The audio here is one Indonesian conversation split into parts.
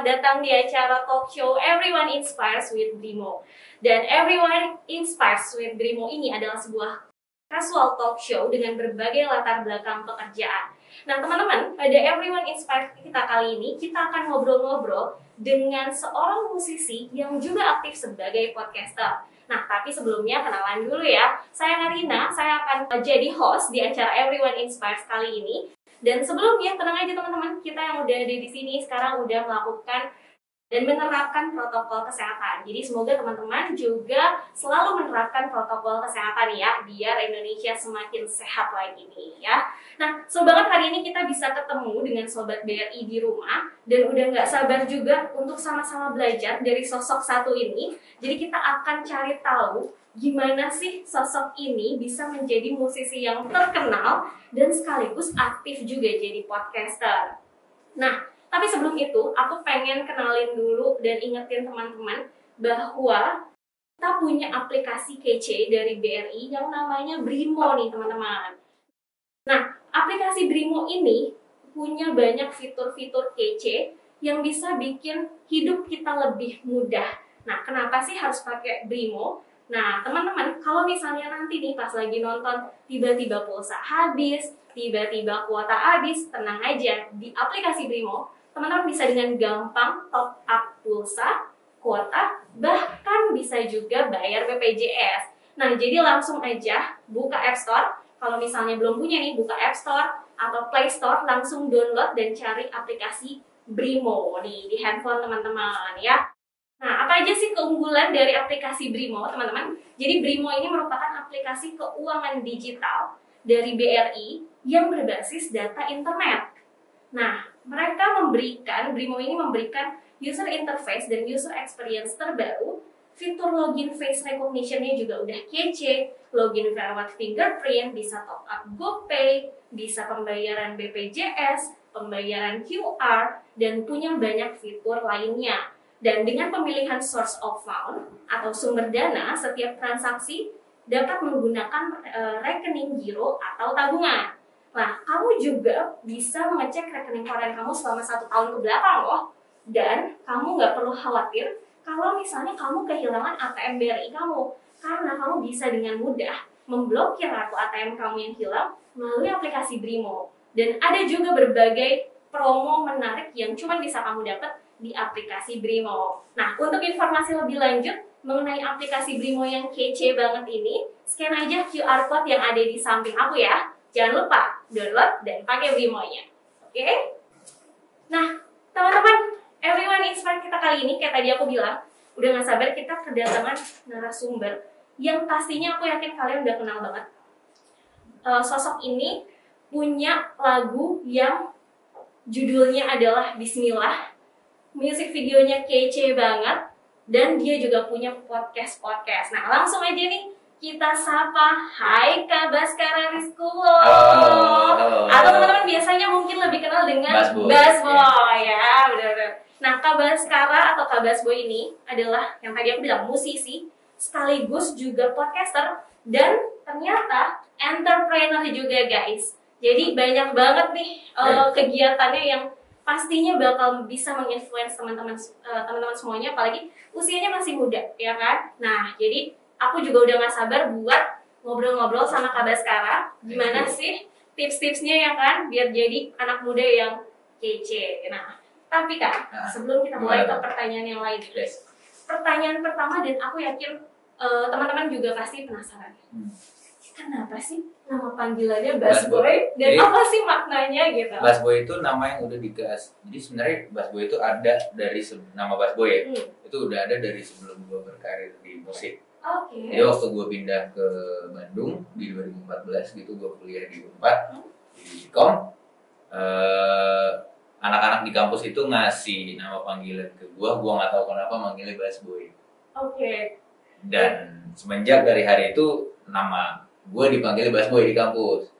Selamat datang di acara talk show Everyone Inspires with Brimo. Dan Everyone Inspires with Brimo ini adalah sebuah casual talk show dengan berbagai latar belakang pekerjaan. Nah, teman-teman, pada Everyone Inspires kita kali ini, kita akan ngobrol-ngobrol dengan seorang musisi yang juga aktif sebagai podcaster. Nah, tapi sebelumnya kenalan dulu ya. Saya Karina, saya akan jadi host di acara Everyone Inspires kali ini. Dan sebelumnya, tenang aja teman-teman, kita yang udah ada di sini sekarang udah melakukan dan menerapkan protokol kesehatan. Jadi semoga teman-teman juga selalu menerapkan protokol kesehatan ya, biar Indonesia semakin sehat lagi nih ya. Nah, sobat hari ini kita bisa ketemu dengan sobat BRI di rumah dan udah nggak sabar juga untuk sama-sama belajar dari sosok satu ini. Jadi kita akan cari tahu gimana sih sosok ini bisa menjadi musisi yang terkenal dan sekaligus aktif juga jadi podcaster. Nah, tapi sebelum itu aku pengen kenalin dulu dan ingetin teman-teman bahwa kita punya aplikasi kece dari BRI yang namanya Brimo nih teman-teman. Nah, aplikasi Brimo ini punya banyak fitur-fitur kece yang bisa bikin hidup kita lebih mudah. Nah, kenapa sih harus pakai Brimo? Nah, teman-teman, kalau misalnya nanti nih pas lagi nonton tiba-tiba pulsa habis, tiba-tiba kuota habis, tenang aja di aplikasi Brimo, teman-teman bisa dengan gampang top up pulsa, kuota, bahkan bisa juga bayar BPJS. Nah, jadi langsung aja buka App Store. Kalau misalnya belum punya nih, buka App Store atau Play Store, langsung download dan cari aplikasi Brimo nih di handphone teman-teman ya. Nah, apa aja sih keunggulan dari aplikasi Brimo, teman-teman? Jadi Brimo ini merupakan aplikasi keuangan digital dari BRI yang berbasis data internet. Nah, mereka memberikan, Brimo ini memberikan user interface dan user experience terbaru, fitur login face recognition-nya juga udah kece, login lewat fingerprint, bisa top up GoPay, bisa pembayaran BPJS, pembayaran QR, dan punya banyak fitur lainnya. Dan dengan pemilihan source of fund atau sumber dana, setiap transaksi dapat menggunakan e, rekening giro atau tabungan. Nah, kamu juga bisa mengecek rekening koran kamu selama satu tahun ke belakang loh. Dan kamu nggak perlu khawatir kalau misalnya kamu kehilangan ATM BRI kamu. Karena kamu bisa dengan mudah memblokir kartu ATM kamu yang hilang melalui aplikasi Brimo. Dan ada juga berbagai promo menarik yang cuma bisa kamu dapat di aplikasi Brimo. Nah, untuk informasi lebih lanjut mengenai aplikasi Brimo yang kece banget ini, scan aja QR code yang ada di samping aku ya. Jangan lupa download dan pakai Brimo-nya. Oke? Okay? Nah, teman-teman, everyone inspire kita kali ini, kayak tadi aku bilang, udah gak sabar kita kedatangan narasumber yang pastinya aku yakin kalian udah kenal banget. Uh, sosok ini punya lagu yang judulnya adalah Bismillah Music videonya kece banget dan dia juga punya podcast-podcast. Nah, langsung aja nih kita sapa Hai Kak Baskara Rizkulo Atau teman-teman biasanya mungkin lebih kenal dengan Basboy, Basboy ya, benar-benar. Nah, Kak Baskara atau Kak Basboy ini adalah yang tadi aku bilang musisi sekaligus juga podcaster dan ternyata entrepreneur juga guys. Jadi banyak banget nih uh, kegiatannya yang pastinya bakal bisa menginfluence teman-teman uh, teman-teman semuanya apalagi usianya masih muda ya kan? Nah jadi aku juga udah gak sabar buat ngobrol-ngobrol sama Kak Baskara. Gimana sih tips-tipsnya ya kan? Biar jadi anak muda yang kece. Nah tapi kak nah, sebelum kita mulai ke pertanyaan yang lain pertanyaan pertama dan aku yakin uh, teman-teman juga pasti penasaran. Hmm. Kenapa sih nama panggilannya Bass Boy dan jadi, apa sih maknanya gitu? Bass Boy itu nama yang udah digas. Jadi sebenarnya Bass Boy itu ada dari nama Bass Boy ya. Hmm. Itu udah ada dari sebelum gue berkarir di musik. Oke. Okay. Jadi waktu gue pindah ke Bandung di 2014 gitu gue kuliah di Unpad hmm. di Kom. Uh, anak-anak di kampus itu ngasih nama panggilan ke gue, gue nggak tahu kenapa manggilnya Bass Boy. Oke. Okay. Dan semenjak dari hari itu nama gue dipanggil bass boy di kampus.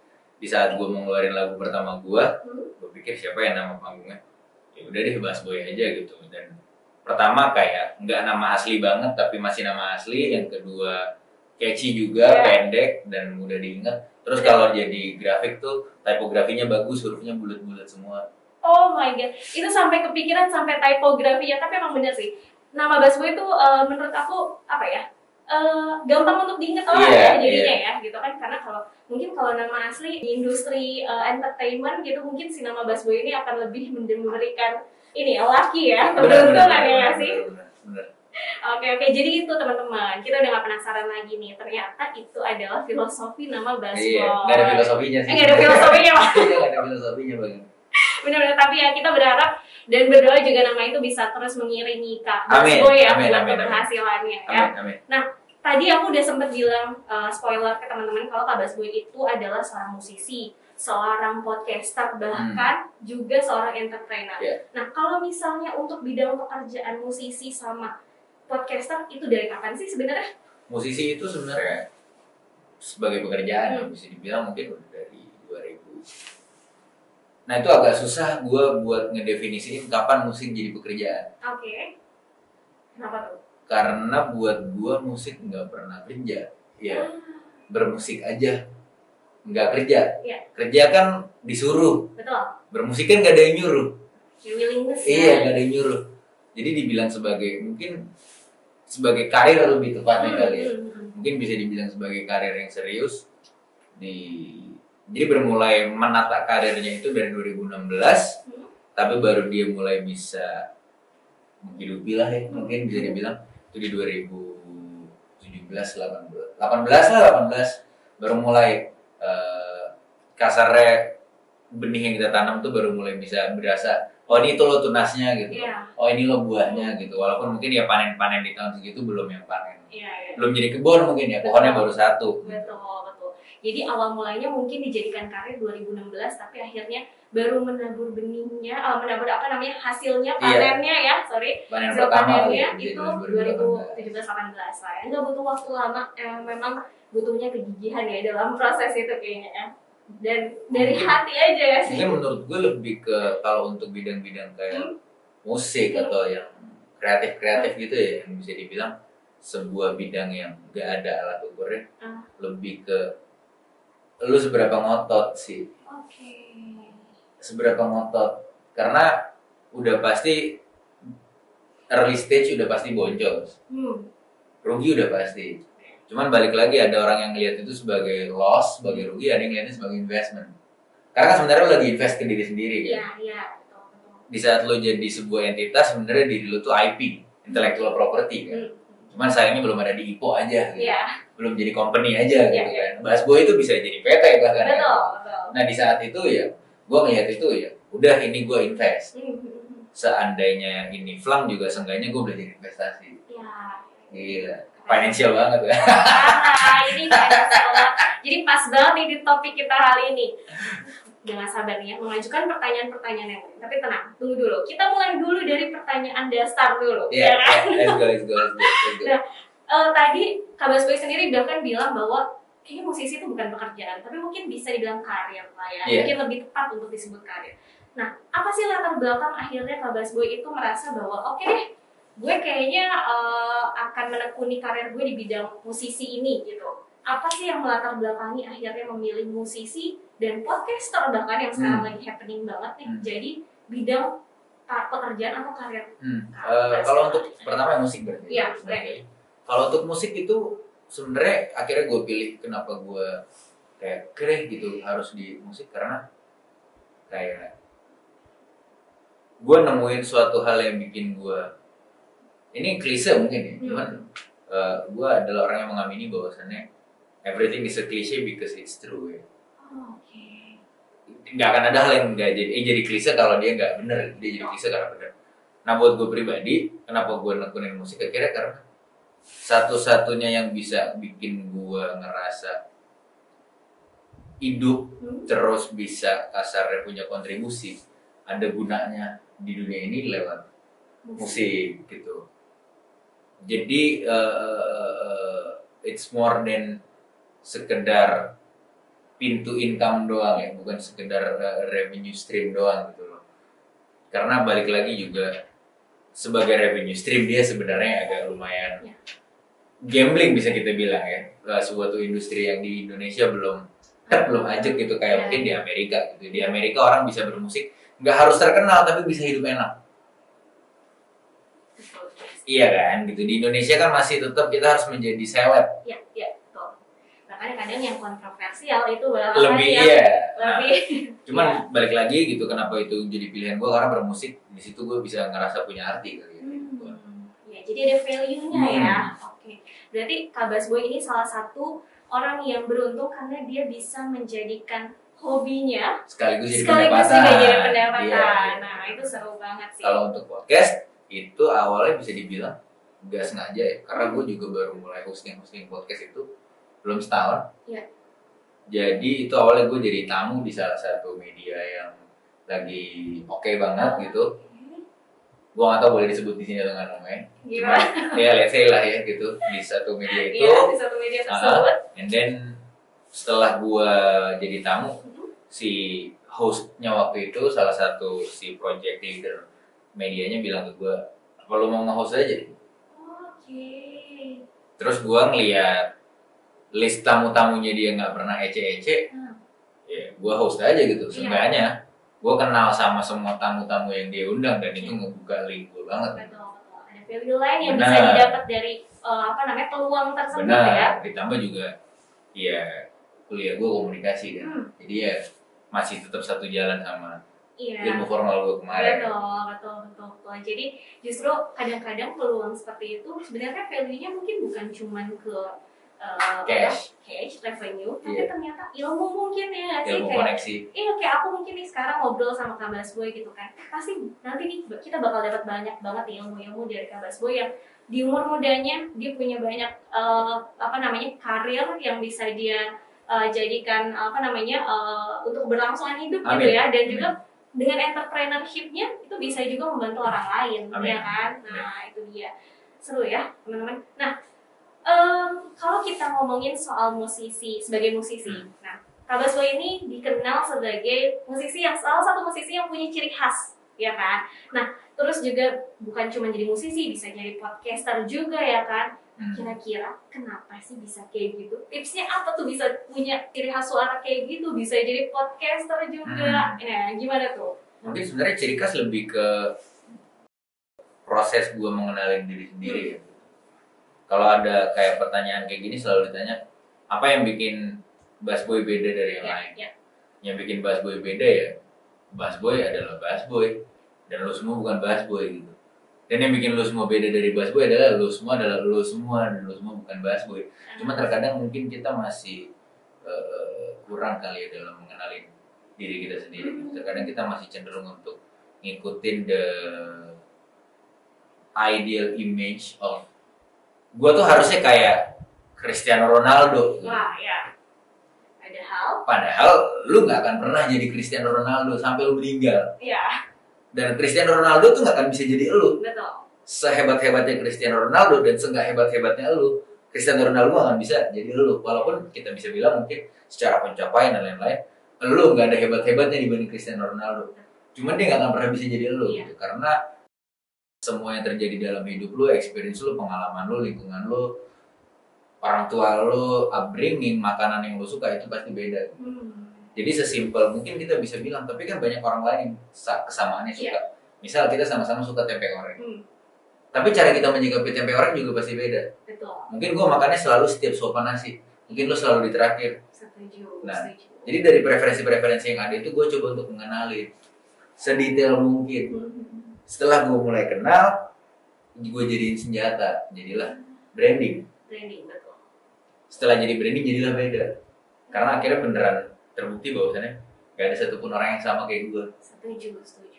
Di saat gue mau ngeluarin lagu pertama gue gue pikir siapa yang nama panggungnya? Ya udah deh bass boy aja gitu. Dan pertama kayak nggak nama asli banget tapi masih nama asli. Yang kedua catchy juga yeah. pendek dan mudah diingat. Terus kalau jadi grafik tuh tipografinya bagus hurufnya bulat-bulat semua. Oh my god, itu sampai kepikiran sampai typografinya, tapi emang bener sih. Nama Busboy itu uh, menurut aku apa ya? Uh, gampang untuk diingat orang Iya, ya jadinya ya gitu kan karena kalau mungkin kalau nama asli di industri uh, entertainment gitu mungkin si nama Busboy ini akan lebih memberikan ini ya laki ya keberuntungan ya nggak sih bener, bener. Oke oke jadi itu teman-teman kita udah gak penasaran lagi nih ternyata itu adalah filosofi nama Busboy. Iya, nggak ada filosofinya sih. Eh, ada filosofinya Pak. Iya, nggak ada filosofinya banget. Benar-benar tapi ya kita berharap dan berdoa juga nama itu bisa terus mengiringi Kak Amin, Busboy ya amin, amin, amin. keberhasilannya ya. Amin, amin. Tadi aku udah sempet bilang uh, spoiler ke teman-teman kalau Kak Busboy itu adalah seorang musisi, seorang podcaster bahkan juga seorang entertainer. Hmm. Iya. Nah kalau misalnya untuk bidang pekerjaan musisi sama podcaster itu dari kapan sih sebenarnya? Musisi itu sebenarnya sebagai pekerjaan Hmm. bisa dibilang mungkin udah dari 2000. Nah itu agak susah gue buat ngedefinisiin kapan musik jadi pekerjaan. Oke. Kenapa tuh? Karena buat gue musik nggak pernah kerja. Ya Ah, bermusik aja nggak kerja. Iya. Kerja kan disuruh. betul. Bermusik kan nggak ada yang nyuruh. Your willingness Iya ya. nggak ada yang nyuruh. Jadi dibilang sebagai mungkin sebagai karir lebih tepatnya Hmm, kali ya. hmm, hmm. mungkin bisa dibilang sebagai karir yang serius di jadi bermulai menata karirnya itu dari 2016 Hmm. tapi baru dia mulai bisa menghidupi lah ya mungkin bisa dibilang itu di 2017 18 18 lah 18 baru mulai eh, kasarnya benih yang kita tanam tuh baru mulai bisa berasa oh ini itu lo tunasnya gitu. Iya, oh ini lo buahnya gitu. Walaupun mungkin ya panen-panen di tahun segitu belum yang panen. Iya, iya. belum jadi kebun mungkin ya pohonnya baru satu. Betul, betul. Jadi awal mulanya mungkin dijadikan karir 2016 tapi akhirnya baru menabur benihnya, eh, menabur apa namanya hasilnya Iya. panennya ya, sorry. panen Hasil panennya itu jadi 2017-18 lah ya. Nggak butuh waktu lama, eh, memang butuhnya kegigihan ya dalam proses itu kayaknya ya. Dan dari Mungkin- hati aja ya sih. mungkin menurut gue lebih ke kalau untuk bidang-bidang kayak Hmm. musik Hmm. atau yang kreatif-kreatif gitu ya yang bisa dibilang sebuah bidang yang gak ada alat ukurnya Ah. lebih ke lu seberapa ngotot sih Oke. seberapa ngotot karena udah pasti early stage udah pasti boncos Hmm. rugi udah pasti cuman balik lagi ada orang yang lihat itu sebagai loss sebagai rugi ada yang lihatnya sebagai investment karena kan sebenarnya lo lagi invest ke diri sendiri kan Iya, iya, betul, betul. di saat lo jadi sebuah entitas sebenarnya diri lo tuh IP intellectual property kan Hmm. Cuman sayangnya belum ada di IPO aja gitu Iya, belum jadi company aja Iya, gitu iya. kan Basboy itu bisa jadi PT bahkan ya. betul, betul. nah di saat itu ya gue ngeliat itu ya udah ini gue invest Hmm, hmm, hmm. seandainya ini flang juga seenggaknya gue belajar investasi Iya. gila financial banget ya Ah, ini financial banget. Jadi pas banget nih di topik kita kali ini. Dengan sabar nih ya, mengajukan pertanyaan-pertanyaan yang lain. Tapi tenang, tunggu dulu. Kita mulai dulu dari pertanyaan dasar dulu. Iya, ya kan? iya, let's go, let's go, let's go, let's go. Nah, Eh, tadi Kabas Boy sendiri bahkan bilang bahwa kayaknya musisi itu bukan pekerjaan, tapi mungkin bisa dibilang karir lah ya. Iya. Mungkin lebih tepat untuk disebut karir. Nah, apa sih latar belakang akhirnya Kabas Boy itu merasa bahwa oke deh, gue kayaknya eh, akan menekuni karir gue di bidang musisi ini gitu. Apa sih yang melatar belakangi akhirnya memilih musisi dan podcaster bahkan yang sekarang Hmm. lagi happening banget nih Hmm. jadi bidang pekerjaan atau karir Hmm. Eh, kalau untuk pertama yang musik berarti. Iya, Oke. boleh. Kalau untuk musik itu sebenarnya akhirnya gue pilih kenapa gue kayak keren gitu harus di musik karena kayak gue nemuin suatu hal yang bikin gue ini klise mungkin ya, Hmm. cuman gue adalah orang yang mengamini bahwasannya everything is a cliche because it's true ya. Oh, Oke. nggak akan ada hal yang nggak jadi eh, jadi klise kalau dia nggak bener dia jadi klise karena bener nah buat gue pribadi kenapa gue nekunin musik akhirnya karena satu-satunya yang bisa bikin gue ngerasa hidup Hmm. terus bisa kasarnya punya kontribusi ada gunanya di dunia ini lewat musik gitu jadi eh, it's more than sekedar pintu income doang ya bukan sekedar eh, revenue stream doang gitu loh. Karena balik lagi juga sebagai revenue stream dia sebenarnya agak lumayan Ya. gambling bisa kita bilang ya. Eh, suatu industri yang di Indonesia belum belum aja gitu kayak Ya. mungkin di Amerika gitu. Di Amerika orang bisa bermusik nggak harus terkenal tapi bisa hidup enak. Betul. iya kan? Gitu. Di Indonesia kan masih tetap kita harus menjadi seleb Iya, iya, Makanya kadang yang kontroversial itu lebih yang iya Nah, lebih cuman Iya. balik lagi gitu kenapa itu jadi pilihan gue karena bermusik di situ gue bisa ngerasa punya arti kali ya. gitu. Hmm, ya, jadi ada value-nya Hmm. ya. Oke. Berarti Kabas Boy ini salah satu orang yang beruntung karena dia bisa menjadikan hobinya sekaligus jadi sekaligus pendapatan juga jadi pendapatan. Iya. Nah, itu seru banget sih. kalau untuk podcast itu awalnya bisa dibilang nggak sengaja ya karena gue juga baru mulai hosting hosting podcast itu belum setahun Iya. jadi itu awalnya gue jadi tamu di salah satu media yang lagi oke banget gitu Oke. gue nggak tahu boleh disebut di sini dengan namanya Gimana? ya let's say lah ya gitu di satu media itu Iya, di satu media tersebut. and then setelah gue jadi tamu Mhm. si hostnya waktu itu salah satu si project leader medianya bilang ke gue apa lu mau nge-host aja Oke. terus gue ngeliat list tamu-tamunya dia nggak pernah ece-ece Hmm. ya gue host aja gitu Iya. seenggaknya gue kenal sama semua tamu-tamu yang dia undang dan itu ngebuka link gue banget Betul, betul. Ada value lain yang bisa didapat dari eh, apa namanya peluang tersebut ya. benar ditambah juga ya kuliah gue komunikasi kan Hmm. jadi ya masih tetap satu jalan sama Iya. ilmu formal gue kemarin Betul, betul, betul, betul. Jadi justru kadang-kadang peluang seperti itu sebenarnya value-nya mungkin bukan cuman ke uh, Cash. cash revenue, tapi Iya. ternyata ilmu mungkin ya sih? Ilmu kayak koneksi. Iya kayak aku mungkin nih sekarang ngobrol sama Kabas Boy gitu kan. Pasti nanti nih kita bakal dapat banyak banget ilmu-ilmu dari Kabas Boy yang di umur mudanya dia punya banyak eh, apa namanya karir yang bisa dia eh, jadikan apa namanya eh, untuk berlangsungan hidup gitu Amin. ya. Dan juga dengan entrepreneurship-nya itu bisa juga membantu orang lain Amin. ya kan nah itu dia. Seru ya teman-teman. Nah kalau kita ngomongin soal musisi sebagai musisi Hmm. nah Kabas Boy ini dikenal sebagai musisi yang salah satu musisi yang punya ciri khas, ya kan? Nah, terus juga bukan cuma jadi musisi, bisa jadi podcaster juga ya kan? Hmm. Kira-kira kenapa sih bisa kayak gitu? Tipsnya apa tuh bisa punya ciri khas suara kayak gitu? Bisa jadi podcaster juga? Nah, gimana tuh? mungkin sebenarnya ciri khas lebih ke proses gue mengenalin diri sendiri Hmm. ya. Kalau ada kayak pertanyaan kayak gini selalu ditanya apa yang bikin bass boy beda dari yang Ya, lain? ya. yang bikin bass boy beda ya bass boy adalah bass boy dan lo semua bukan bass boy gitu. Dan yang bikin lo semua beda dari bass boy adalah lo semua adalah lo semua dan lo semua bukan bass boy cuma terkadang mungkin kita masih eh, kurang kali ya dalam mengenalin diri kita sendiri terkadang kita masih cenderung untuk ngikutin the ideal image of gua tuh harusnya kayak Cristiano Ronaldo Wah, ya. Padahal, padahal lu nggak akan pernah jadi Cristiano Ronaldo sampai lu meninggal ya, dan Cristiano Ronaldo tuh nggak akan bisa jadi lu betul. sehebat-hebatnya Cristiano Ronaldo dan seenggak hebat-hebatnya lu Cristiano Ronaldo nggak akan bisa jadi lu walaupun kita bisa bilang mungkin secara pencapaian dan lain-lain lu nggak ada hebat-hebatnya dibanding Cristiano Ronaldo cuman dia nggak akan pernah bisa jadi lu Iya. gitu. karena semua yang terjadi dalam hidup lu experience lu pengalaman lu lingkungan lu orang tua lu upbringing makanan yang lu suka itu pasti beda. Hmm. jadi sesimpel mungkin kita bisa bilang tapi kan banyak orang lain yang sa- kesamaannya suka. Misal kita sama-sama suka tempe goreng. Hmm, tapi cara kita menyikapi tempe goreng juga pasti beda. Betul. mungkin gua makannya selalu setiap suapan nasi. Mungkin lu selalu di terakhir. Setuju, Nah, setuju. jadi dari preferensi-preferensi yang ada itu gue coba untuk mengenali sedetail mungkin. Hmm. Setelah gue mulai kenal gue jadiin senjata jadilah branding Training, betul. setelah jadi branding jadilah beda karena akhirnya beneran terbukti bahwasannya gak ada satupun orang yang sama kayak gue setuju, setuju.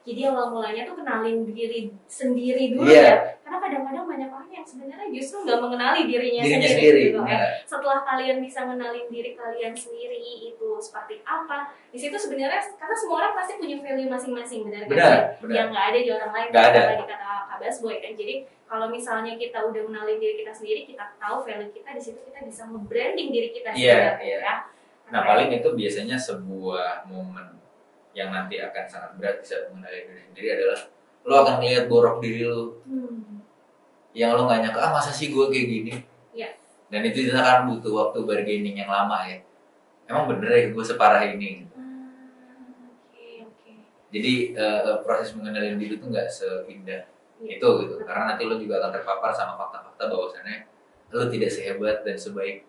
Jadi awal mulanya tuh kenalin diri sendiri dulu Iya. ya. Karena kadang-kadang banyak orang yang sebenarnya justru nggak mengenali dirinya, dirinya sendiri. sendiri gitu, ya. Nah, Setelah kalian bisa mengenalin diri kalian sendiri itu seperti apa, di situ sebenarnya karena semua orang pasti punya value masing-masing, benar kan? benar benar Yang nggak ada di orang lain. Nggak ada. Tadi kata Kabas Boy kan. Jadi kalau misalnya kita udah mengenalin diri kita sendiri, kita tahu value kita di situ kita bisa nge-branding diri kita Iya, sebenarnya iya. ya. nah paling itu biasanya sebuah momen yang nanti akan sangat berat di saat mengenali diri sendiri adalah lo akan ngeliat borok diri lo Hmm. yang lo gak nyangka ah masa sih gue kayak gini Iya. dan itu kita kan butuh waktu bargaining yang lama ya emang bener ya gue separah ini Ah, Oke, oke. jadi eh, proses mengenali diri itu nggak seindah Iya. itu gitu karena nanti lo juga akan terpapar sama fakta-fakta bahwasannya lo tidak sehebat dan sebaik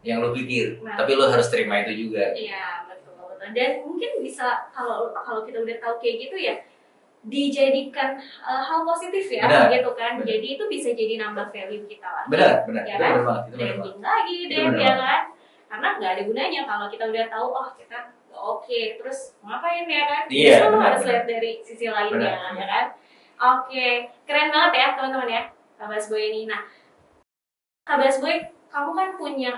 yang lo pikir Nah. tapi lo harus terima itu juga Iya betul. Dan mungkin bisa kalau kalau kita udah tahu kayak gitu ya dijadikan uh, hal positif ya Benar, gitu kan. benar. Jadi itu bisa jadi nambah value kita lagi. benar benar Ya kan? benar banget lagi deh benar ya kan. Karena nggak ada gunanya kalau kita udah tahu oh kita oke terus ngapain ya kan? Iya, lo benar, harus benar. lihat dari sisi lainnya Benar. ya kan. Oke keren banget ya teman-teman ya Kabas Boy ini. Nah Kabas Boy kamu kan punya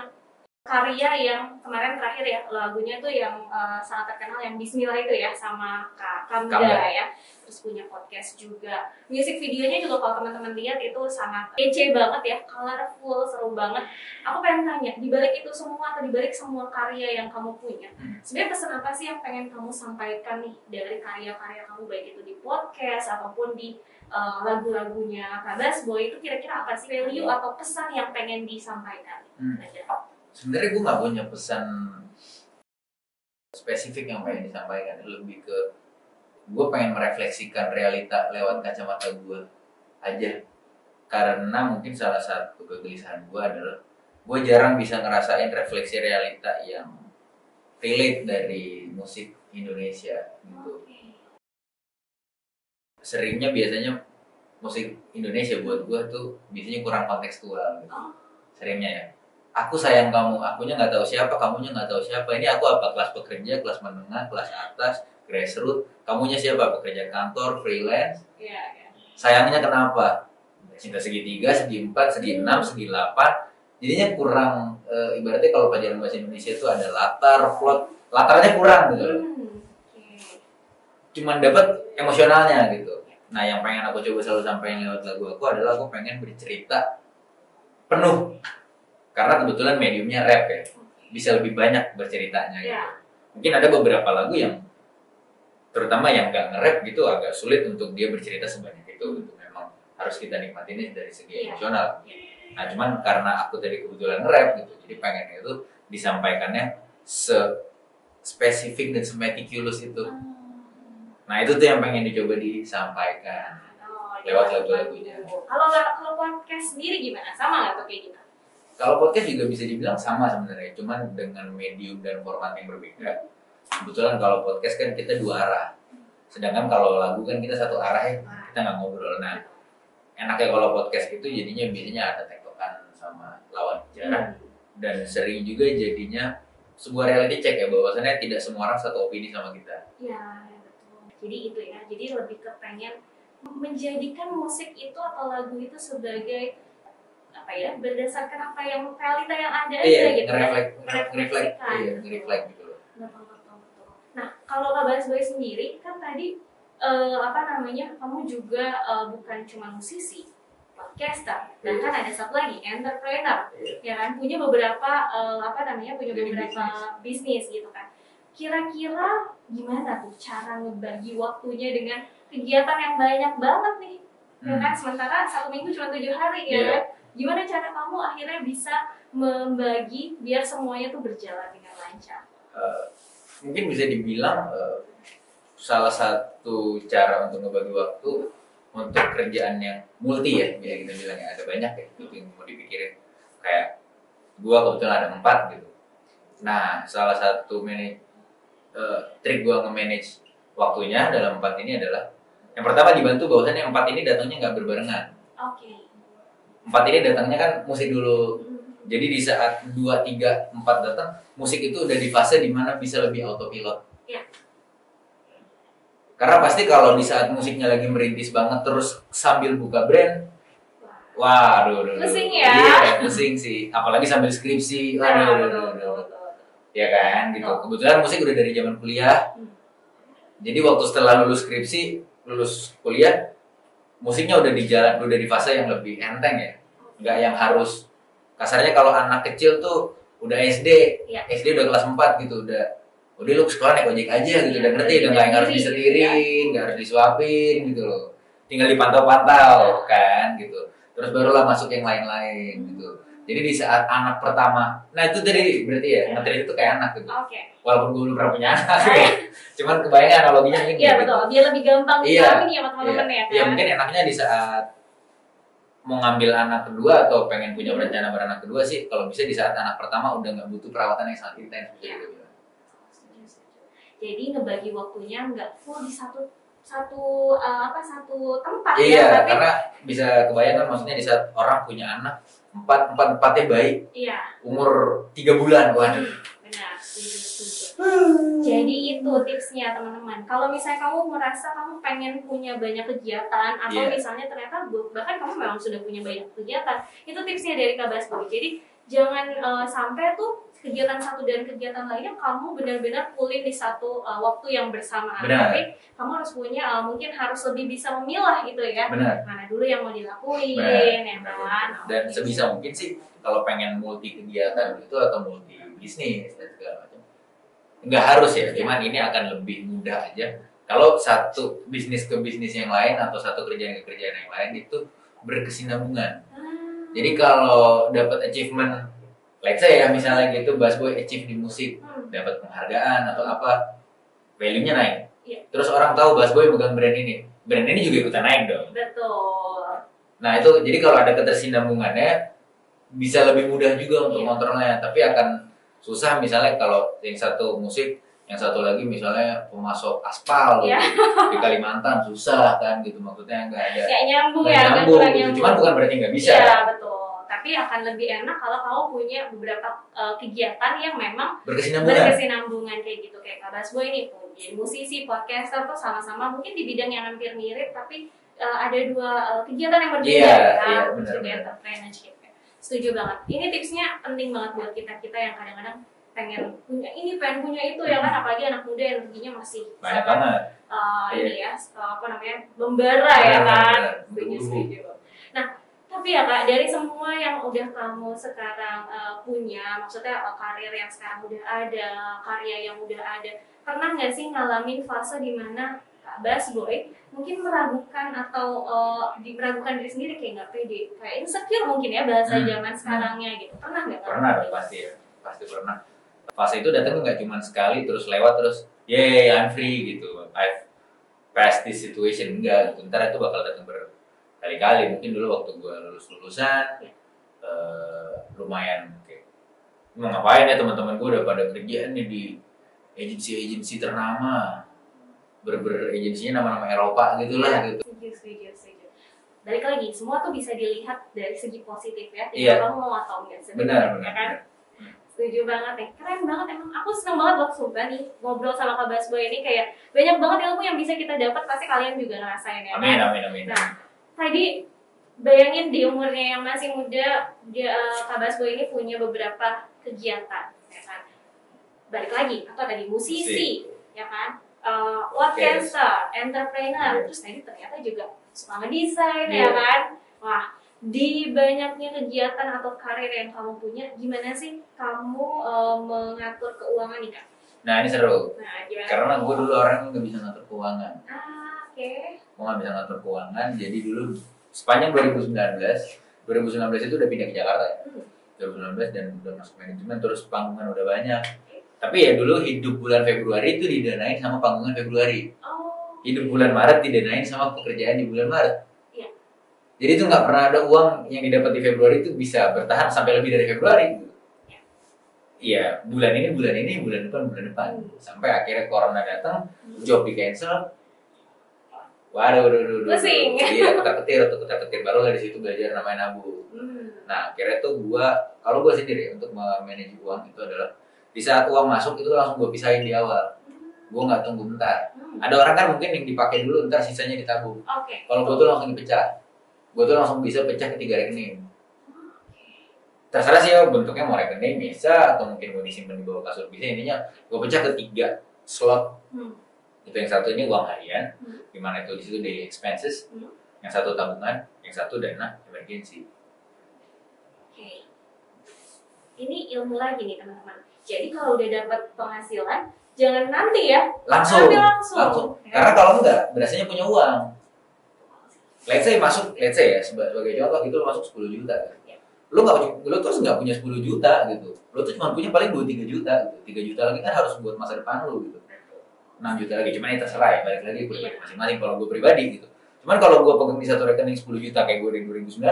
karya yang kemarin terakhir ya lagunya tuh yang uh, sangat terkenal yang Bismillah itu ya sama Kak Kamda, Kamda. ya. Terus punya podcast juga. Music videonya juga kalau teman-teman lihat itu sangat kece banget ya colorful seru banget. Aku pengen tanya di balik itu semua atau di balik semua karya yang kamu punya sebenarnya pesan apa sih yang pengen kamu sampaikan nih dari karya-karya kamu baik itu di podcast ataupun di uh, lagu-lagunya Kabas Boy itu kira-kira apa sih value atau pesan yang pengen disampaikan? Hmm. Sebenarnya gue nggak punya pesan spesifik yang pengen disampaikan. Lebih ke gue pengen merefleksikan realita lewat kacamata gue aja. Karena mungkin salah satu kegelisahan gue adalah gue jarang bisa ngerasain refleksi realita yang relate dari musik Indonesia gitu. Seringnya biasanya musik Indonesia buat gue tuh biasanya kurang kontekstual gitu. seringnya ya aku sayang kamu akunya nggak tahu siapa kamunya nggak tahu siapa. Ini aku apa? Kelas pekerja kelas menengah kelas atas grassroots kamunya siapa? Pekerja kantor freelance? Iya, iya. sayangnya kenapa? Cinta segitiga segi empat segi enam segi delapan jadinya kurang eh, ibaratnya kalau pelajaran bahasa Indonesia itu ada latar plot. Latarnya kurang gitu. Loh Hmm, oke. cuman dapat emosionalnya gitu. Nah, yang pengen aku coba selalu sampaikan lewat lagu aku adalah aku pengen bercerita penuh. Karena kebetulan mediumnya rap ya, bisa lebih banyak berceritanya gitu. Iya. Mungkin ada beberapa lagu yang terutama yang gak nge-rap gitu agak sulit untuk dia bercerita sebanyak itu gitu. Memang harus kita nikmatin dari segi Iya. emosional. Nah, cuman karena aku tadi kebetulan rap gitu, jadi pengen itu disampaikannya se spesifik dan semeticulous itu. Hmm. Nah itu tuh yang pengen dicoba disampaikan. Oh, Lewat iya. lagu-lagunya. Kalau kalau podcast sendiri gimana? Sama nggak tuh kayak gitu? Kalau podcast juga bisa dibilang sama sebenarnya, cuman dengan medium dan format yang berbeda. Kebetulan kalau podcast kan kita dua arah, sedangkan kalau lagu kan kita satu arah ya, kita nggak ngobrol. Nah enaknya kalau podcast itu jadinya biasanya ada tektokan sama lawan bicara dan sering juga jadinya sebuah reality check ya bahwasannya tidak semua orang satu opini sama kita. Iya, ya, betul. Jadi itu ya. Jadi lebih ke pengen menjadikan musik itu atau lagu itu sebagai apa ya berdasarkan apa yang realita yang ada aja Iya, gitu. Merefleksikan. nge-reflect, iya, gitu loh. Betul, betul, betul. Nah, kalau Kabas Boy sendiri kan tadi eh, apa namanya kamu juga eh, bukan cuma musisi, podcaster, dan kan ada satu lagi entrepreneur, Iya. ya kan punya beberapa eh, apa namanya punya Jadi beberapa bisnis. gitu kan. Kira-kira gimana tuh cara ngebagi waktunya dengan kegiatan yang banyak banget nih, ya Hmm. kan? Sementara satu minggu cuma tujuh hari, ya Iya. kan? Gimana cara kamu akhirnya bisa membagi biar semuanya tuh berjalan dengan lancar? Eh, mungkin bisa dibilang eh, salah satu cara untuk ngebagi waktu untuk kerjaan yang multi ya bisa kita bilang ya ada banyak ya itu yang mau dipikirin kayak gua kebetulan ada empat gitu nah salah satu manage, eh, trik gua nge-manage waktunya dalam empat ini adalah yang pertama dibantu bahwasannya empat ini datangnya nggak berbarengan Oke. Empat ini datangnya kan musik dulu jadi di saat 2, 3, 4 datang, musik itu udah di fase di mana bisa lebih autopilot. Iya. Karena pasti kalau di saat musiknya lagi merintis banget terus sambil buka brand, waduh, aduh, aduh. Pusing ya? Iya, pusing sih. Apalagi sambil skripsi, aduh, aduh, aduh. betul. Ya kan, gitu. Kebetulan musik udah dari zaman kuliah. Hmm. Jadi waktu setelah lulus skripsi, lulus kuliah, musiknya udah di jalan, udah di fase yang lebih enteng ya. Nggak yang harus kasarnya kalau anak kecil tuh udah SD, Iya. SD udah kelas 4 gitu, udah udah lu sekolah naik ojek aja gitu, Iya, udah ngerti, udah nggak harus disetirin, nggak harus disuapin gitu loh. Tinggal dipantau-pantau kan gitu. Terus barulah masuk yang lain-lain gitu. Jadi di saat anak pertama, nah itu tadi berarti ya, Ya. ngetrit itu kayak anak gitu. Oke. Walaupun gue belum pernah punya anak, cuman kebayang analoginya mungkin Iya gitu. betul. Biar lebih gampang Iya. sama teman-teman ya kan. Ya mungkin enaknya di saat mau ngambil anak kedua atau pengen punya berencana beranak kedua sih, kalau bisa di saat anak pertama udah nggak butuh perawatan yang sangat intens. Iya. gitu. Setuju, setuju. Jadi ngebagi waktunya nggak full di satu satu eh, apa satu tempat Iya, ya, tapi karena bisa kebayangkan maksudnya di saat orang punya anak empat empat empatnya baik iya umur tiga bulan, waduh. benar. Jadi itu tipsnya teman-teman. Kalau misalnya kamu merasa kamu pengen punya banyak kegiatan atau Iya. misalnya ternyata bahkan kamu memang sudah punya banyak kegiatan, itu tipsnya dari Kak Basbo. Jadi jangan eh, sampai tuh kegiatan satu dan kegiatan lainnya kamu benar-benar pulin di satu eh, waktu yang bersamaan. Benar. Tapi kamu harus punya eh, mungkin harus lebih bisa memilah gitu ya. Benar. Mana dulu yang mau dilakuin, Benar, ya benar. kan? Dan Oke. sebisa mungkin sih kalau pengen multi kegiatan itu atau multi bisnis dan segala macam. Nggak harus ya, cuman ini akan lebih mudah aja. Kalau satu bisnis ke bisnis yang lain atau satu kerjaan ke kerjaan yang lain itu berkesinambungan. Ah, Jadi kalau dapat achievement, let's say ya misalnya gitu, Bass Boy achieve di musik, hmm, dapat penghargaan atau apa, value-nya naik. Iya. Terus orang tahu Bass Boy megang brand ini, brand ini juga ikutan naik dong. betul. Nah itu jadi kalau ada ketersinambungannya bisa lebih mudah juga untuk Iya. kontrolnya, tapi akan susah misalnya kalau yang satu musik, yang satu lagi misalnya pemasok aspal Iya. gitu. di Kalimantan susah kan gitu maksudnya nggak ada Kayak nyambung nggak ya, nyambung gitu. nyambung. Cuman bukan berarti nggak bisa. Iya betul. Tapi akan lebih enak kalau kamu punya beberapa uh, kegiatan yang memang Berkesinambungan. berkesinambungan kayak gitu kayak Kak Basbo ini pun jadi musisi, podcaster tuh sama-sama mungkin di bidang yang hampir mirip tapi uh, ada dua uh, kegiatan yang berbeda Iya, ya, iya, untuk benar, juga benar. entrepreneurship. ya. Setuju banget. Ini tipsnya penting banget buat kita kita yang kadang-kadang pengen punya ini pengen punya itu ya kan apalagi anak muda energinya masih Banyak sangat, banget. uh, Iya. ini ya uh, apa namanya membara ya kan setuju setuju tapi ya kak dari semua yang udah kamu sekarang uh, punya maksudnya uh, karir yang sekarang udah ada karya yang udah ada pernah nggak sih ngalamin fase di mana kak Bas Boy mungkin meragukan atau uh, diri sendiri kayak nggak pede kayak insecure mungkin ya bahasa Hmm. zaman sekarangnya gitu pernah nggak Pernah dong pasti ya, pasti pernah. Fase itu datang nggak cuma sekali terus lewat terus, yay I'm free gitu. I've passed this situation enggak gitu. Ntar itu bakal datang berkali-kali. Mungkin dulu waktu gue lulus lulusan, Iya. eh, lumayan kayak mau ngapain ya teman-teman gue udah pada kerja nih di agensi-agensi ternama ber-ber agensinya nama-nama Eropa gitu lah gitu. setuju setuju setuju balik lagi semua tuh bisa dilihat dari segi positif ya Iya. tinggal kamu mau atau enggak sebenarnya, Benar, ya benar. kan setuju banget ya keren banget emang aku seneng banget loh sumpah nih ngobrol sama Kak Basbo ini kayak banyak banget ilmu yang bisa kita dapat pasti kalian juga ngerasain ya Amin, kan? amin, amin. Nah, tadi bayangin di umurnya yang masih muda dia eh, Kak Basbo ini punya beberapa kegiatan ya kan balik lagi atau tadi musisi ya kan uh, podcaster, entrepreneur, terus tadi ternyata juga suka ngedesain ya Iya. kan wah di banyaknya kegiatan atau karir yang kamu punya gimana sih kamu uh, mengatur keuangan nih kak? Nah ini seru. Nah gimana? Karena gue dulu orang nggak bisa ngatur keuangan. ah oke gue nggak bisa ngatur keuangan. Jadi dulu sepanjang 2019 2019 itu udah pindah ke Jakarta ya. Hmm. 2019 dan udah masuk manajemen terus panggungan udah banyak. Tapi ya dulu hidup bulan Februari itu didanain sama panggungan Februari. Oh. Hidup bulan Maret didanain sama pekerjaan di bulan Maret. Iya. jadi itu nggak pernah ada uang yang didapat di Februari itu bisa bertahan sampai lebih dari Februari. Iya, bulan ini, bulan ini, bulan depan, bulan depan. Sampai akhirnya corona datang, job di cancel. Waduh, waduh, waduh, waduh. Pusing. Iya, ketar ketir, atau ketar ketir baru dari situ belajar namanya nabung. hmm. Nah, akhirnya tuh gua, kalau gua sendiri untuk memanage uang itu adalah di saat uang masuk itu langsung gua pisahin di awal. Gua nggak tunggu bentar. Hmm. Ada orang kan mungkin yang dipakai dulu, ntar sisanya ditabung. oke Kalau gua tuh langsung dipecah. Gua tuh langsung bisa pecah ke tiga rekening. Terserah sih ya bentuknya mau rekening bisa atau mungkin mau disimpan di bawah kasur bisa intinya gua pecah ke tiga slot Hmm. Itu yang satu ini uang harian Hmm. di mana itu di situ daily expenses Hmm. yang satu tabungan yang satu dana emergency Oke. Ini ilmu lagi nih teman-teman. Jadi kalau udah dapat penghasilan, jangan nanti ya. langsung Ambil langsung. langsung Ya. karena kalau enggak berasanya punya uang let's say masuk let's say ya seba- sebagai contoh gitu lo masuk 10 juta Ya. lu nggak lu terus nggak punya 10 juta gitu lu tuh cuma punya paling 2 3 juta gitu 3 juta lagi kan harus buat masa depan lu gitu 6 juta lagi cuman itu terserah ya balik lagi pribadi Iya. masing-masing kalau gue pribadi gitu cuman kalau gue pegang di satu rekening 10 juta kayak gue di 2019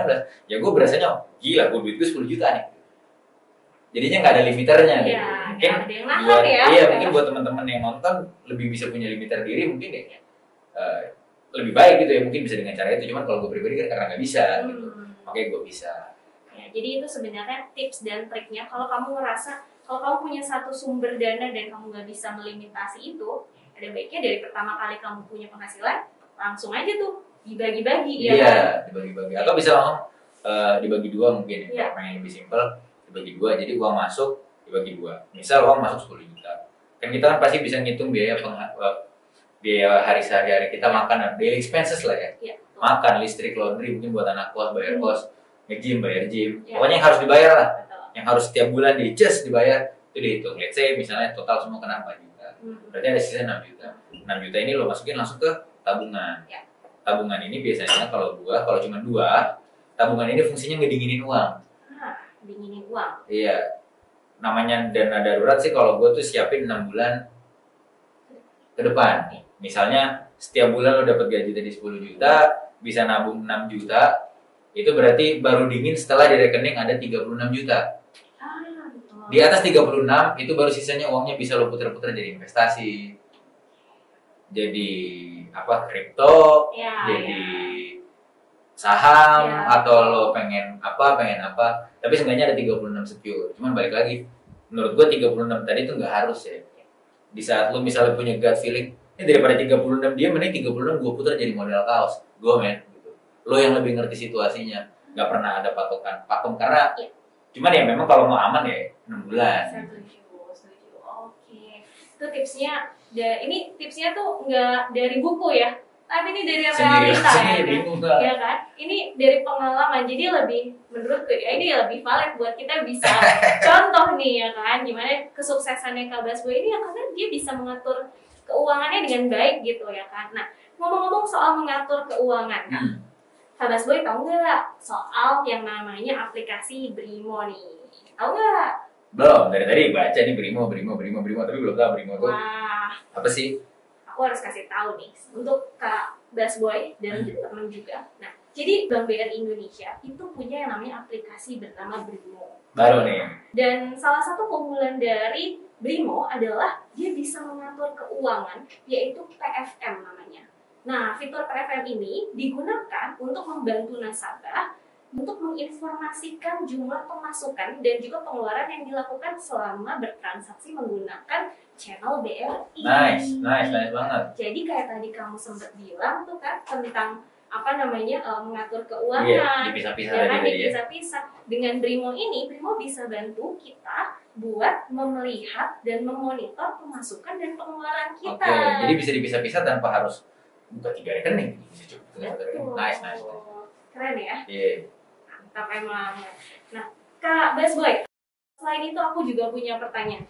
ya gue berasanya gila gue duit gue 10 juta nih jadinya nggak ada limiternya gitu Iya, mungkin ada yang buat, ya. iya mungkin buat teman-teman yang nonton lebih bisa punya limiter diri mungkin ya eh, lebih baik gitu ya mungkin bisa dengan cara itu cuman kalau gue pribadi kan karena nggak bisa gitu Hmm. makanya gue bisa Ya, jadi itu sebenarnya tips dan triknya kalau kamu ngerasa kalau kamu punya satu sumber dana dan kamu nggak bisa melimitasi itu, ada baiknya dari pertama kali kamu punya penghasilan langsung aja tuh dibagi-bagi ya iya kan? dibagi-bagi atau bisa langsung eh, dibagi dua mungkin ya kalau pengen lebih simpel dibagi dua jadi uang masuk dibagi dua misal uang masuk 10 juta kan kita kan pasti bisa ngitung biaya pengha- eh, biaya hari sehari-hari kita makan daily expenses lah ya betul. makan listrik laundry mungkin buat anak kos bayar Hmm. kos nge-gym bayar gym Iya. pokoknya yang harus dibayar lah Betul. yang harus setiap bulan di just dibayar itu dihitung let's say misalnya total semua kena 4 juta Hmm. Berarti ada sisa 6 juta 6 juta ini lo masukin langsung ke tabungan Ya. tabungan ini biasanya kalau dua kalau cuma dua tabungan ini fungsinya ngedinginin uang dinginin uang. iya namanya dana darurat sih kalau gue tuh siapin 6 bulan ke depan misalnya setiap bulan lo dapat gaji tadi 10 juta bisa nabung 6 juta itu berarti baru dingin setelah di rekening ada 36 juta. Di atas 36 itu baru sisanya uangnya bisa lo putar-putar jadi investasi jadi apa kripto Ya, jadi ya. saham Ya. atau lo pengen apa pengen apa tapi seenggaknya ada 36 secure cuman balik lagi menurut gua 36 tadi itu nggak harus ya di saat lo misalnya punya gut feeling ini daripada 36 dia mending 36 gua putar jadi model kaos gua men gitu. lo yang lebih ngerti situasinya nggak pernah ada patokan pakem karena Iya. cuman ya memang kalau mau aman ya 6 bulan Setuju, setuju. Oke. Itu tipsnya, ini tipsnya tuh nggak dari buku ya, tapi ini dari sendiri realita ya. kan? ya kan? Ini dari pengalaman, jadi lebih menurutku ya ini lebih valid buat kita bisa contoh nih ya kan, gimana kesuksesannya Kak Basbo ini ya karena dia bisa mengatur keuangannya dengan baik gitu ya kan. Nah ngomong-ngomong soal mengatur keuangan, Hmm. Kak Basboy tahu nggak soal yang namanya aplikasi Brimo nih? Tahu nggak? Belum dari tadi baca nih Brimo Brimo Brimo Brimo tapi belum tahu Brimo tuh Wah, apa sih aku harus kasih tahu nih untuk Kak Basboy dan Hmm. teman-teman juga. Nah, jadi Bank BRI Indonesia itu punya yang namanya aplikasi bernama Brimo. baru nih Dan salah satu keunggulan dari Brimo adalah dia bisa mengatur keuangan, yaitu PFM namanya. Nah, fitur PFM ini digunakan untuk membantu nasabah untuk menginformasikan jumlah pemasukan dan juga pengeluaran yang dilakukan selama bertransaksi menggunakan channel BRI. nice nice nice banget. Jadi kayak tadi kamu sempat bilang tuh kan tentang apa namanya eh, mengatur keuangan, dipisah-pisah ya tadi kan ya. dipisah-pisah. Dengan Brimo ini Brimo bisa bantu kita buat melihat dan memonitor pemasukan dan pengeluaran oke kita. jadi bisa dipisah-pisah tanpa harus buka tiga rekening. Bisa cukup nice nice. Keren ya, iya mantap emang. Nah, Kak Basboy, selain itu aku juga punya pertanyaan.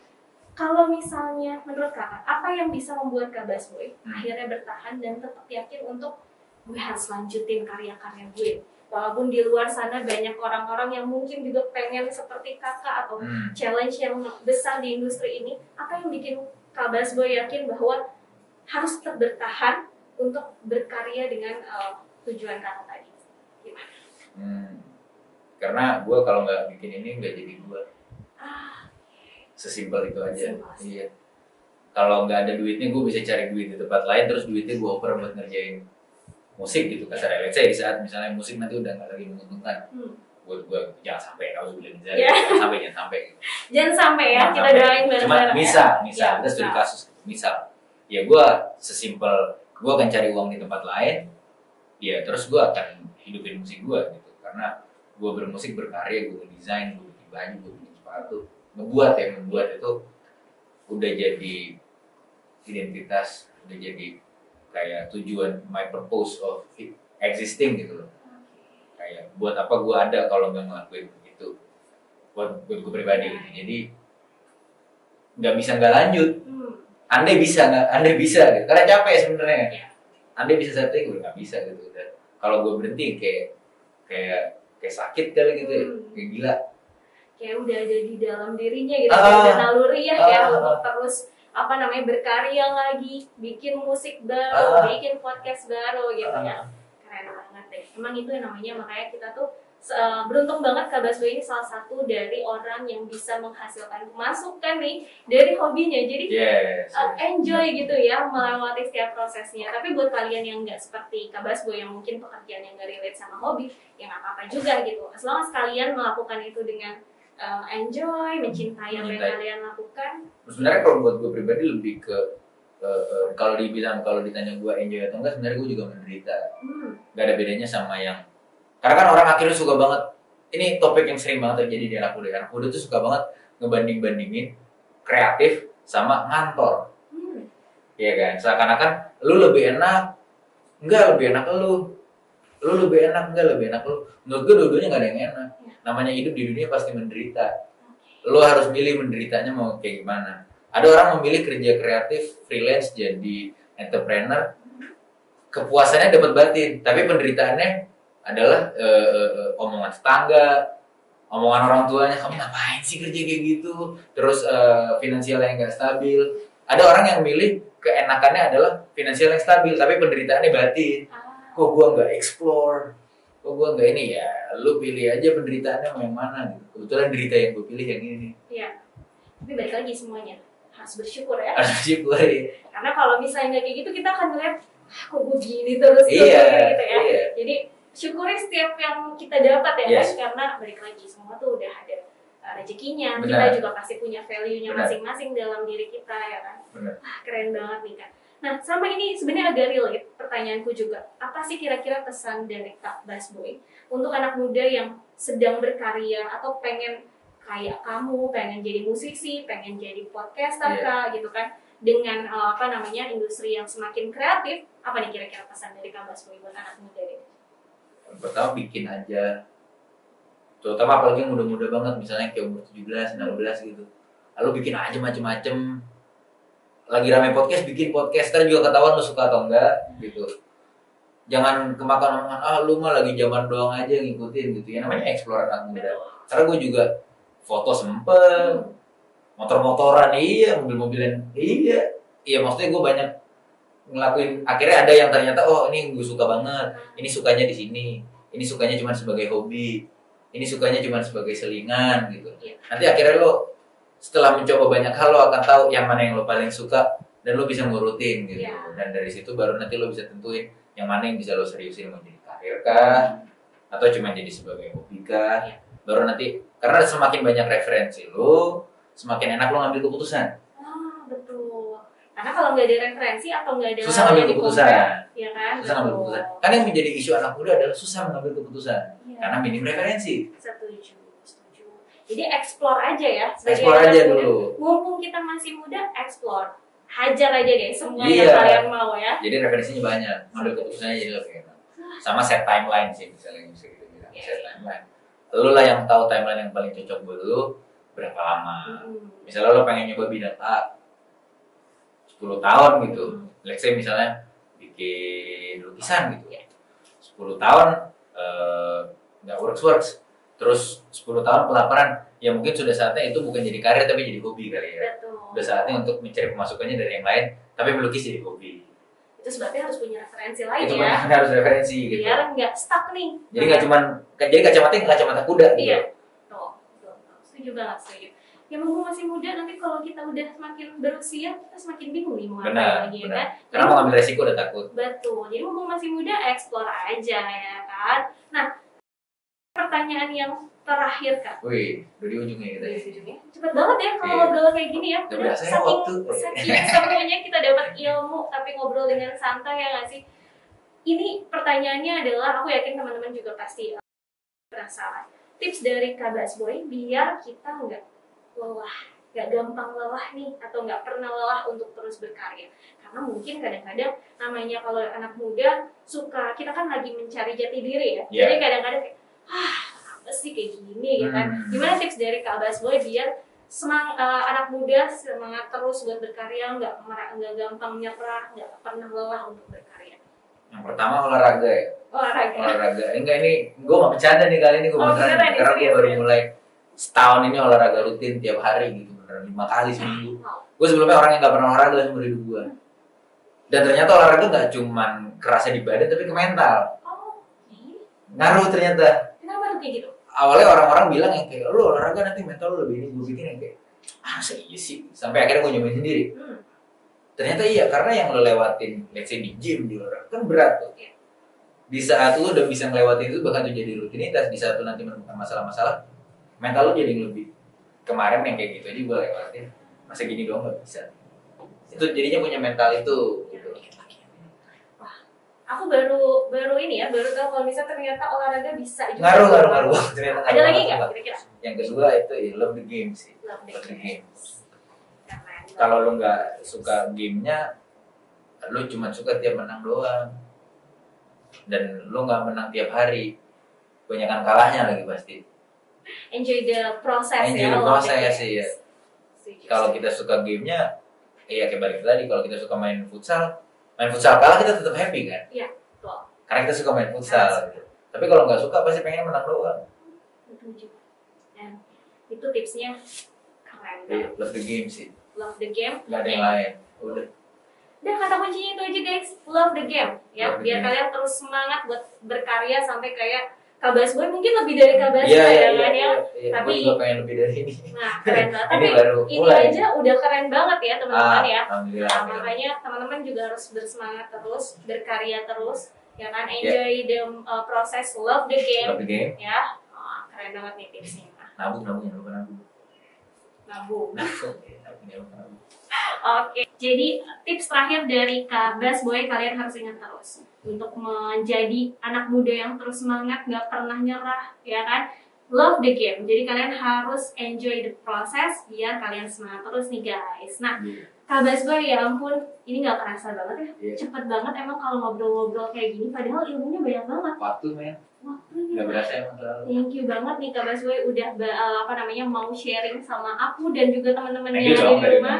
Kalau misalnya menurut kakak, apa yang bisa membuat Kak Basboy Hmm. akhirnya bertahan dan tetap yakin untuk gue harus lanjutin karya-karya gue? Walaupun di luar sana banyak orang-orang yang mungkin juga pengen seperti kakak atau hmm. challenge yang besar di industri ini, apa yang bikin Kak Basboy yakin bahwa harus tetap bertahan untuk berkarya dengan eh, tujuan kakak tadi? Gimana? Hmm. Karena gue kalau nggak bikin ini nggak jadi gue Ah, sesimpel itu aja Simpel. iya kalau nggak ada duitnya gue bisa cari duit di tempat lain terus duitnya gue oper buat ngerjain musik gitu kasar let's say di saat misalnya musik nanti udah nggak lagi menguntungkan hmm. buat gue jangan sampai kalau sudah bisa jangan sampai jangan sampai gitu. Jangan sampai ya, Jangan kita sampai. doain Cuma bareng-bareng ya. misal, misal, Ya, kita studi kasus. Misal, ya gue sesimpel, gue akan cari uang di tempat lain, ya terus gue akan hidupin musik gue gitu. Karena gue bermusik berkarya, gue desain, gue bikin baju, gue bikin sepatu, ngebuat ya, membuat itu udah jadi identitas, udah jadi kayak tujuan my purpose of existing gitu loh. Kayak buat apa gue ada kalau nggak ngelakuin begitu buat buat gue pribadi gitu. Jadi nggak bisa nggak lanjut. Hmm. Andai bisa nggak, andai bisa gitu. Karena capek sebenarnya. Iya. Andai bisa satu gue nggak bisa gitu. Dan kalau gue berhenti kayak kayak kayak sakit kali gitu ya Hmm. kayak gila kayak udah ada di dalam dirinya gitu Ah. udah naluri ya Ah. untuk terus apa namanya berkarya lagi bikin musik baru Ah. bikin podcast baru gitu ya Ah. keren banget deh emang itu yang namanya makanya kita tuh uh, beruntung banget Kak Basbo ini salah satu dari orang yang bisa menghasilkan pemasukan nih dari hobinya jadi yes uh, enjoy gitu ya melewati setiap prosesnya. Tapi buat kalian yang nggak seperti Kak Basbo yang mungkin pekerjaan yang nggak relate sama hobi, ya nggak apa-apa juga gitu. As kalian melakukan itu dengan uh, enjoy, mencintai apa yang kalian lakukan. sebenarnya kalau buat gue pribadi lebih ke eh, eh, kalau dibilang kalau ditanya gue enjoy atau enggak sebenarnya gue juga menderita Hmm, nggak ada bedanya sama yang karena kan orang akhirnya suka banget. Ini topik yang sering banget terjadi di anak muda anak muda tuh suka banget ngebanding bandingin kreatif sama ngantor. Hmm, Iya kan? Seakan-akan lu lebih enak enggak lebih enak lu. Lu lebih enak enggak lebih enak lu. Menurut gue dua-duanya nggak ada yang enak. Iya. namanya hidup di dunia pasti menderita. Lu harus milih menderitanya mau kayak gimana. Ada orang memilih kerja kreatif freelance jadi entrepreneur. Kepuasannya dapat batin tapi penderitaannya adalah eh, omongan tetangga omongan orang tuanya kamu ngapain sih kerja kayak gitu? Terus eh, finansial yang nggak stabil. Ada orang yang milih keenakannya adalah finansial yang stabil tapi penderitaannya batin. Ah, kok gua nggak explore? Kok gua nggak ini ya? Lu pilih aja penderitaannya mau yang mana gitu. Kebetulan derita yang gue pilih yang ini. Iya. Tapi balik lagi semuanya. Harus bersyukur ya. harus bersyukur ya Karena kalau misalnya kayak gitu kita akan ngeliat ah, kok gue gini terus terus? Iya gitu ya. iya. Jadi syukuri setiap yang kita dapat ya Yes. kan karena balik lagi semua tuh udah ada uh, rezekinya. Benar. Kita juga pasti punya value-nya masing-masing dalam diri kita ya kan. Benar. Wah, keren banget nih Kak. Nah, sama ini sebenarnya agak relate pertanyaanku juga. Apa sih kira-kira pesan dari Kak Basboy untuk anak muda yang sedang berkarya atau pengen kayak kamu, pengen jadi musisi, pengen jadi podcaster Iya. Kak gitu kan dengan uh, apa namanya industri yang semakin kreatif apa nih kira-kira pesan dari Kak Basboy buat anak muda ini? Pertama bikin aja. Terutama apalagi yang muda-muda banget misalnya kayak umur 17, 16 gitu. Lalu bikin aja macem-macem. Lagi rame podcast bikin podcaster juga ketahuan lu suka atau enggak gitu. Jangan kemakan omongan ah lu mah lagi zaman doang aja ngikutin gitu ya. Namanya explore anak muda karena gue juga foto sempet. Motor-motoran iya mobil-mobilan iya. Iya maksudnya gue banyak ngelakuin akhirnya ada yang ternyata oh ini gue suka banget ini sukanya di sini ini sukanya cuma sebagai hobi ini sukanya cuma sebagai selingan gitu Iya. nanti akhirnya lo setelah mencoba banyak hal lo akan tahu yang mana yang lo paling suka dan lo bisa ngurutin gitu Iya. dan dari situ baru nanti lo bisa tentuin yang mana yang bisa lo seriusin mau jadi karir kah atau cuma jadi sebagai hobi kah Iya. baru nanti karena semakin banyak referensi lo semakin enak lo ngambil keputusan. Karena kalau nggak ada referensi atau nggak ada susah ngambil keputusan ya kan? susah ngambil keputusan kan yang menjadi isu anak muda adalah susah mengambil keputusan Iya. karena minim referensi Setuju, setuju. Jadi explore aja ya. sebagai explore anak aja muda. dulu Mumpung kita masih muda, explore. Hajar aja deh semua Iya. yang kalian mau ya. jadi referensinya banyak ngambil keputusannya jadi lebih enak sama set timeline sih misalnya bisa gitu bilang Iya, set timeline lu lah yang tahu timeline yang paling cocok buat lu berapa lama Hmm. misalnya lu pengen nyoba bidang A 10 tahun gitu let's say misalnya bikin lukisan gitu Iya. 10 tahun eh, nggak works works terus 10 tahun kelaparan ya mungkin sudah saatnya itu bukan jadi karir tapi jadi hobi kali ya Betul. udah saatnya untuk mencari pemasukannya dari yang lain tapi melukis jadi hobi Itu sebabnya harus punya referensi lain itu ya. kan harus referensi gitu Biar nggak stuck nih. jadi nggak cuman jadi kacamata nggak kacamata kuda gitu Iya. Tuh, tuh, tuh. Setuju banget, setuju. Ya mumpung masih muda, nanti kalau kita udah semakin berusia, kita semakin bingung nih mau ngapain Benar, lagi ya kan. karena mau ngambil resiko udah takut Betul. Jadi mumpung masih muda, explore aja ya kan. Nah, pertanyaan yang terakhir kak. wih udah di ujungnya kita Dari ujungnya. Cepet banget ya kalau Iya. ngobrol kayak gini ya. Udah ya saking, waktu. saking serunya kita dapat ilmu tapi ngobrol dengan santai ya nggak sih? Ini pertanyaannya adalah, aku yakin teman-teman juga pasti uh, penasaran. Tips dari Kak Basboy biar kita nggak lelah, nggak gampang lelah nih, atau nggak pernah lelah untuk terus berkarya. Karena mungkin kadang-kadang namanya kalau anak muda suka, kita kan lagi mencari jati diri ya. Iya. Jadi kadang-kadang kayak, ah apa sih kayak gini ya kan. Hmm. Gimana tips dari Kak Basboy biar semang, eh, anak muda semangat terus buat berkarya, nggak nggak gampang nyerah, nggak pernah lelah untuk berkarya. Yang pertama olahraga ya. Olahraga. Olahraga. Enggak ini gue gak bercanda nih kali ini gue Oh, beneran. beneran nih, Karena gue baru ya? mulai setahun ini olahraga rutin tiap hari gitu beneran lima kali seminggu. Gue sebelumnya orang yang gak pernah olahraga seumur hidup gue. Dan ternyata olahraga gak cuman kerasnya di badan tapi ke mental. Oh. Ngaruh ternyata. Kenapa tuh kayak gitu? Awalnya orang-orang bilang yang kayak lu olahraga nanti mental lu lebih ini gue bikin yang kayak ah masa iya sih sampai akhirnya gue nyobain sendiri Hmm. ternyata iya karena yang lo lewatin let's say di gym di olahraga kan berat tuh di saat lo udah bisa ngelewatin itu bahkan tuh jadi rutinitas di saat lo nanti menemukan masalah-masalah mental lo jadi lebih kemarin yang kayak gitu aja gue lewatin. Masa gini doang gak bisa? Itu jadinya punya mental itu gitu. Aku baru baru ini ya, baru tahu kalau misalnya ternyata olahraga bisa juga. ngaruh ngaruh ngaruh. Ternyata Ada lagi nggak kira-kira? yang kedua itu ya love the game sih. Love the love the game. kalau lo nggak suka gamenya lo cuma suka tiap menang doang. Dan lo nggak menang tiap hari. Kebanyakan kalahnya lagi pasti enjoy the process Enjoy ya. the process, iya. Kalau kita suka gamenya iya kayak balik tadi kalau kita suka main futsal main futsal kalah kita tetap happy kan betul. karena kita suka main futsal gitu. tapi kalau nggak suka pasti pengen menang doang. Dan itu tipsnya keren Iya, banget. love the game sih Love the game. nggak ada yang lain udah Dan kata kuncinya itu aja guys, love the game ya. Love Biar game. kalian terus semangat buat berkarya sampai kayak Kabas Boy mungkin lebih dari Kabas iya Boy iya ya iya kan ya. iya, iya. gue Tapi- juga pengen lebih dari ini Nah, keren banget. ini Tapi baru ini mulai aja udah keren banget ya teman-teman ah, ya. Nah, makanya teman-teman juga harus bersemangat terus, berkarya terus, ya kan? Ya. Enjoy the uh, process, love the game, love the game ya. Ah, keren banget nih tipsnya. nabung nabung jangan lupa nabung Nabung. nabung jangan lupa nabung Oke, jadi tips terakhir dari Kak Bas Boy kalian harus ingat terus untuk menjadi anak muda yang terus semangat, nggak pernah nyerah, ya kan? Love the game. Jadi kalian harus enjoy the process biar kalian semangat terus nih guys. Nah, Kak Bas Boy ya ampun, ini nggak kerasa banget ya. Iya. Cepet banget emang kalau ngobrol-ngobrol kayak gini, padahal ilmunya banyak banget. waktu men Waktunya. nggak berasa emang selalu Thank you banget nih Kak Baswe udah uh, apa namanya mau sharing sama aku dan juga teman-teman yang ada di rumah.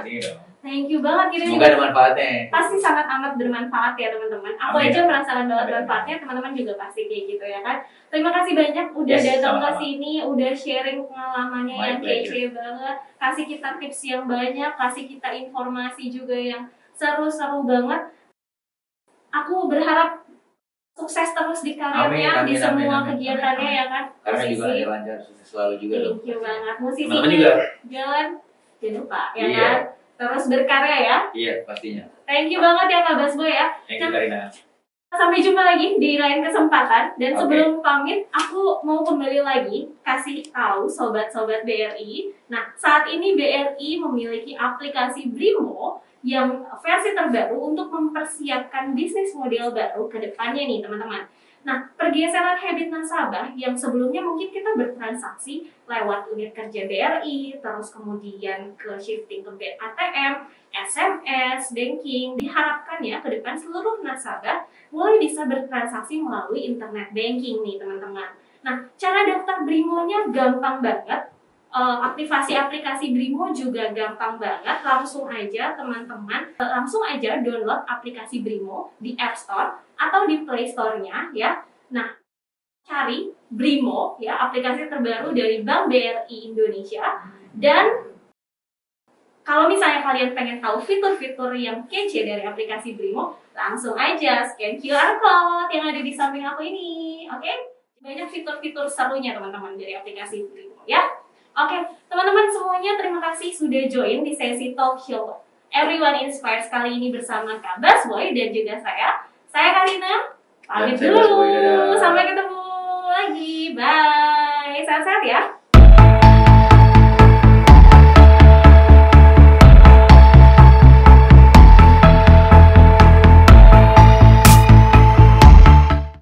Thank you banget ini semoga ada manfaatnya pasti sangat amat bermanfaat ya teman-teman. Aku Amin. aja merasakan banget Amin. manfaatnya, teman-teman juga pasti kayak gitu ya kan. Terima kasih banyak udah Yes, datang ke sini, udah sharing pengalamannya My yang pleasure. kece banget, kasih kita tips yang banyak, kasih kita informasi juga yang seru-seru banget. Aku berharap sukses terus di karirnya, Amin, di amin, semua amin, amin, kegiatannya amin. ya kan. karena juga Musisi. lancar lancar sukses selalu juga Thank you banget. Musisi juga jalan jangan lupa ya Iya. kan. Terus berkarya ya. iya pastinya Thank you banget ya Kak Basbo ya. thank you Karina Sampai jumpa lagi di lain kesempatan dan Oke. sebelum pamit aku mau kembali lagi kasih tahu sobat-sobat BRI. Nah, saat ini BRI memiliki aplikasi Brimo yang versi terbaru untuk mempersiapkan bisnis model baru ke depannya nih, teman-teman. Nah, pergeseran habit nasabah yang sebelumnya mungkin kita bertransaksi lewat unit kerja BRI, terus kemudian ke shifting ke ATM, SMS, banking, diharapkan ya ke depan seluruh nasabah mulai bisa bertransaksi melalui internet banking nih teman-teman. Nah, cara daftar Brimo-nya gampang banget. Eh, aktivasi aplikasi Brimo juga gampang banget. Langsung aja teman-teman, eh, langsung aja download aplikasi Brimo di App Store atau di Play Store-nya ya. Nah, cari Brimo ya, aplikasi terbaru dari Bank BRI Indonesia dan kalau misalnya kalian pengen tahu fitur-fitur yang kece dari aplikasi Brimo, langsung aja scan QR code yang ada di samping aku ini. Oke? Banyak fitur-fitur serunya teman-teman dari aplikasi Brimo ya. Oke, teman-teman semuanya terima kasih sudah join di sesi talk show Everyone Inspires kali ini bersama Kak Basboy dan juga saya. Saya Karina. Pamit dulu. Sampai ketemu lagi. Bye. Sehat-sehat ya.